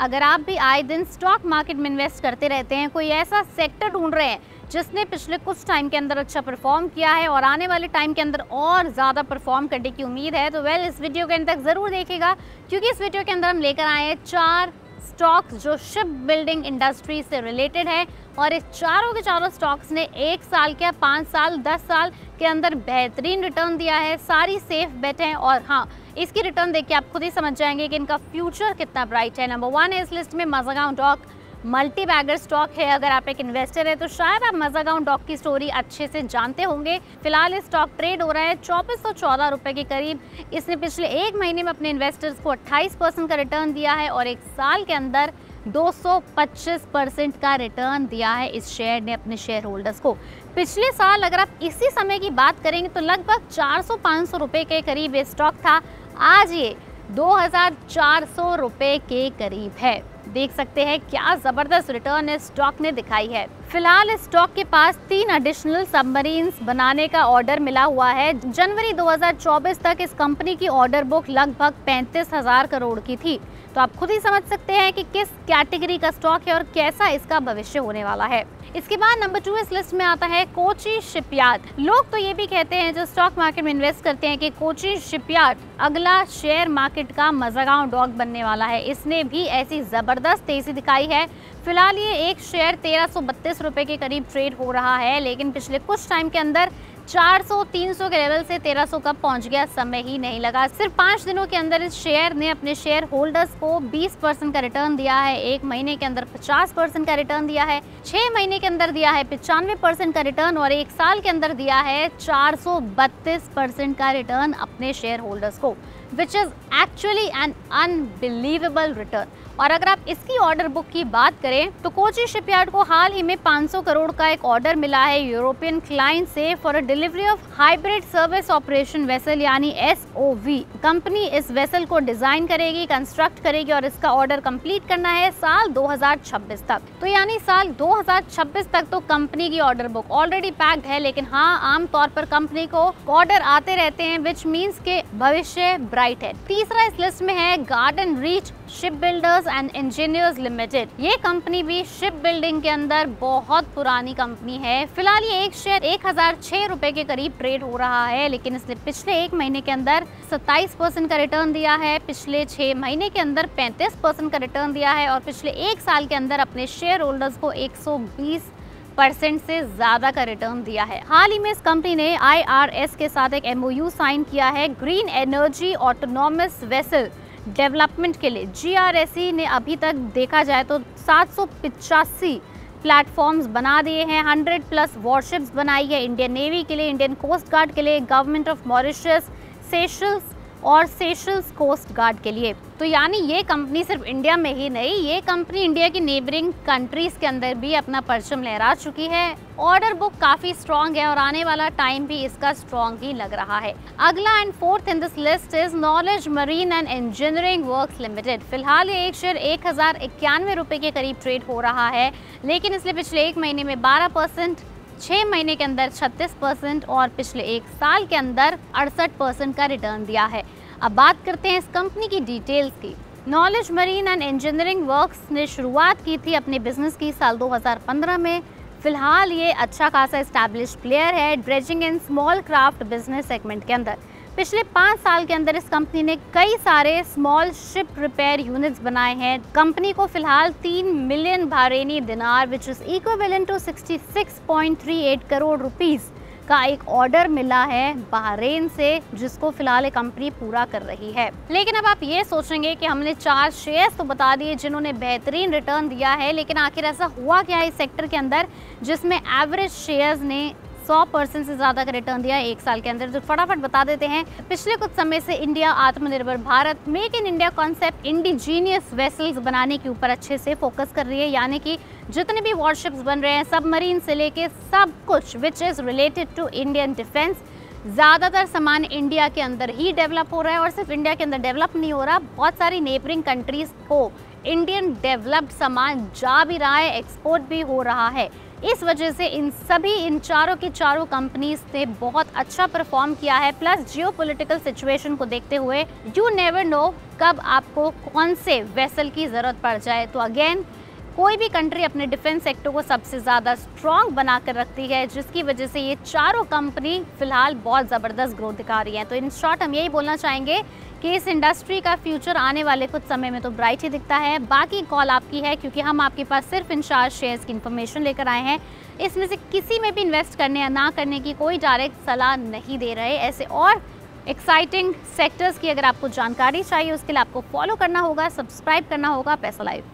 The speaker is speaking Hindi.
अगर आप भी आए दिन स्टॉक मार्केट में इन्वेस्ट करते रहते हैं, कोई ऐसा सेक्टर ढूंढ रहे हैं, जिसने पिछले कुछ टाइम के अंदर अच्छा परफॉर्म किया है और आने वाले टाइम के अंदर और ज़्यादा परफॉर्म करने की उम्मीद है तो वेल इस वीडियो के अंत तक ज़रूर देखेगा क्योंकि इस वीडियो के अंदर हम लेकर आए हैं चार स्टॉक्स जो शिप बिल्डिंग इंडस्ट्री से रिलेटेड है और इस चारों के चारों स्टॉक्स ने एक साल क्या, पाँच साल, दस साल के अंदर बेहतरीन रिटर्न दिया है, सारी सेफ़ बेट हैं और हाँ इसकी रिटर्न देख के आप खुद ही समझ जाएँगे कि इनका फ्यूचर कितना ब्राइट है। नंबर वन है इस लिस्ट में Mazagon dock multi bagger stock है अगर आप एक इन्वेस्टर है तो शायद आप मजागांव डॉक की स्टोरी अच्छे से जानते होंगे। फ़िलहाल ये स्टॉक ट्रेड हो रहा है चौबीस सौ चौदह रुपए के करीब। इसने पिछले एक महीने में अपने इन्वेस्टर्स को 28 परसेंट का रिटर्न दिया है और एक साल के अंदर 225 परसेंट का रिटर्न दिया है इस शेयर ने अपने शेयर होल्डर्स को। पिछले साल अगर आप इसी समय की बात करेंगे तो लगभग 400-500 रुपए के करीब ये स्टॉक था। आज ये 2400 रुपए के करीब है। देख सकते हैं क्या ज़बरदस्त रिटर्न इस स्टॉक ने दिखाई है। फ़िलहाल इस स्टॉक के पास तीन एडिशनल सबमरीन्स बनाने का ऑर्डर मिला हुआ है। जनवरी 2024 तक इस कंपनी की ऑर्डर बुक लगभग पैंतीस हज़ार करोड़ की थी। तो आप खुद ही समझ सकते हैं कि किस कैटेगरी का स्टॉक है और कैसा इसका भविष्य होने वाला है। इसके बाद नंबर टू इस लिस्ट में आता है कोची शिपयार्ड लोग तो ये भी कहते हैं, जो स्टॉक मार्केट में इन्वेस्ट करते हैं कि कोची शिपयार्ड अगला शेयर मार्केट का मजागांव डॉग बनने वाला है। इसने भी ऐसी ज़बरदस्त तेज़ी दिखाई है। फ़िलहाल ये एक शेयर तेरह सौ के करीब ट्रेड हो रहा है, लेकिन पिछले कुछ टाइम के अंदर 400-300 के लेवल से 1300 कब पहुँच गया, समय ही नहीं लगा। सिर्फ़ पाँच दिनों के अंदर इस शेयर ने अपने शेयर होल्डर्स को 20 परसेंट का रिटर्न दिया है। एक महीने के अंदर 50 परसेंट का रिटर्न दिया है, छह महीने के अंदर दिया है, पिचानवे परसेंट का रिटर्न और एक साल के अंदर दिया है चार परसेंट का रिटर्न अपने शेयर होल्डर्स को which is actually an unbelievable return और अगर आप इसकी ऑर्डर बुक की बात करें तो कोची शिपयार्ड को हाल ही में 500 करोड़ का एक ऑर्डर मिला है यूरोपियन क्लाइंट से for a delivery of hybrid service operation vessel, यानी एस कंपनी इस वेसल को डिज़ाइन करेगी, कंस्ट्रक्ट करेगी और इसका ऑर्डर कंप्लीट करना है साल 2026 तक। तो यानी साल 2026 तक तो कंपनी की ऑर्डर बुक ऑलरेडी पैक्ड है, लेकिन हाँ आमतौर पर कंपनी को ऑर्डर आते रहते हैं विच मीन्स के भविष्य ब्राइट है। तीसरा इस लिस्ट में है garden reach ship builders and engineers limited ये कंपनी भी शिप बिल्डिंग के अंदर बहुत पुरानी कंपनी है। फ़िलहाल ये एक शेयर एक हज़ार छह रुपए के करीब ट्रेड हो रहा है, लेकिन इसने पिछले एक महीने के अंदर 27 परसेंट का रिटर्न दिया है, पिछले छह महीने के अंदर 35 परसेंट का रिटर्न दिया है और पिछले एक साल के अंदर अपने शेयर होल्डर्स को 120 परसेंट से ज़्यादा का रिटर्न दिया है। हाल ही में इस कंपनी ने आईआरएस के साथ एक एमओयू साइन किया है green energy autonomous vessel development के लिए। जीआरएसई ने अभी तक देखा जाए तो सात प्लेटफॉर्म्स बना दिए हैं। 100 प्लस वॉरशिप्स बनाई है इंडियन नेवी के लिए, इंडियन कोस्ट गार्ड के लिए, गवर्नमेंट ऑफ़ मॉरिशस, सेशल्स और सेशल्स कोस्ट गार्ड के लिए। तो यानी ये कंपनी सिर्फ़ इंडिया में ही नहीं, ये कंपनी इंडिया की नेबरिंग कंट्रीज़ के अंदर भी अपना परचम लहरा चुकी है। ऑर्डर बुक काफ़ी स्ट्रॉन्ग है और आने वाला टाइम भी इसका स्ट्रॉन्ग ही लग रहा है। अगला and fourth in this list is knowledge marine and engineering work limited फ़िलहाल ये एक शेयर एक हज़ार इक्यानवे रुपए के करीब ट्रेड हो रहा है, लेकिन इसलिए पिछले एक महीने में बारह परसेंट छः महीने के अंदर 36 परसेंट और पिछले एक साल के अंदर अड़सठ परसेंट का रिटर्न दिया है। अब बात करते हैं इस कंपनी की डिटेल्स की। Knowledge marine and engineering works ने शुरुआत की थी अपने बिज़नेस की साल 2015 में। फ़िलहाल ये अच्छा खासा इस्टेब्लिश प्लेयर है dredging and small craft business segment के अंदर। पिछले पाँच साल के अंदर इस कंपनी ने कई सारे स्मॉल शिप रिपेयर यूनिट्स बनाए हैं। कंपनी को फ़िलहाल तीन million Bahraini dinar which is equivalent to 66.38 crore rupees का एक ऑर्डर मिला है बहरेन से, जिसको फ़िलहाल ये कंपनी पूरा कर रही है। लेकिन अब आप ये सोचेंगे कि हमने चार शेयर्स तो बता दिए जिन्होंने बेहतरीन रिटर्न दिया है, लेकिन आखिर ऐसा हुआ क्या है इस सेक्टर के अंदर, जिसमें एवरेज शेयर्स ने सौ परसेंट से ज़्यादा का रिटर्न दिया एक साल के अंदर। जो फटाफट बता देते हैं, पिछले कुछ समय से India Atmanirbhar Bharat make in India concept indigenous vessels बनाने के ऊपर अच्छे से फोकस कर रही है। यानी कि जितने भी वॉरशिप्स बन रहे हैं सबमरीन से लेके सब कुछ which is related to Indian defence ज़्यादातर सामान इंडिया के अंदर ही डेवलप हो रहा है और सिर्फ़ इंडिया के अंदर डेवलप नहीं हो रहा, बहुत सारी नेबरिंग कंट्रीज़ को इंडियन डेवलप्ड सामान जा भी रहा है एक्सपोर्ट भी हो रहा है। इस वजह से इन सभी, इन चारों के चारों कंपनीज़ ने बहुत अच्छा परफॉर्म किया है। प्लस जियो सिचुएशन को देखते हुए यू नेवर नो कब आपको कौन से वेसल की ज़रूरत पड़ जाए। तो अगेन कोई भी कंट्री अपने डिफेंस सेक्टर को सबसे ज़्यादा स्ट्रॉन्ग बनाकर रखती है, जिसकी वजह से ये चारों कंपनी फ़िलहाल बहुत ज़बरदस्त ग्रोथ दिखा रही हैं। तो इन शॉर्ट हम यही बोलना चाहेंगे कि इस इंडस्ट्री का फ्यूचर आने वाले कुछ समय में तो ब्राइट ही दिखता है। बाकी कॉल आपकी है, क्योंकि हम आपके पास सिर्फ़ इन चार शेयर्स की इन्फॉर्मेशन लेकर आए हैं। इसमें से किसी में भी इन्वेस्ट करने या ना करने की कोई डायरेक्ट सलाह नहीं दे रहे। ऐसे और एक्साइटिंग सेक्टर्स की अगर आपको जानकारी चाहिए, उसके लिए आपको फॉलो करना होगा सब्सक्राइब करना होगा, पैसा लाइव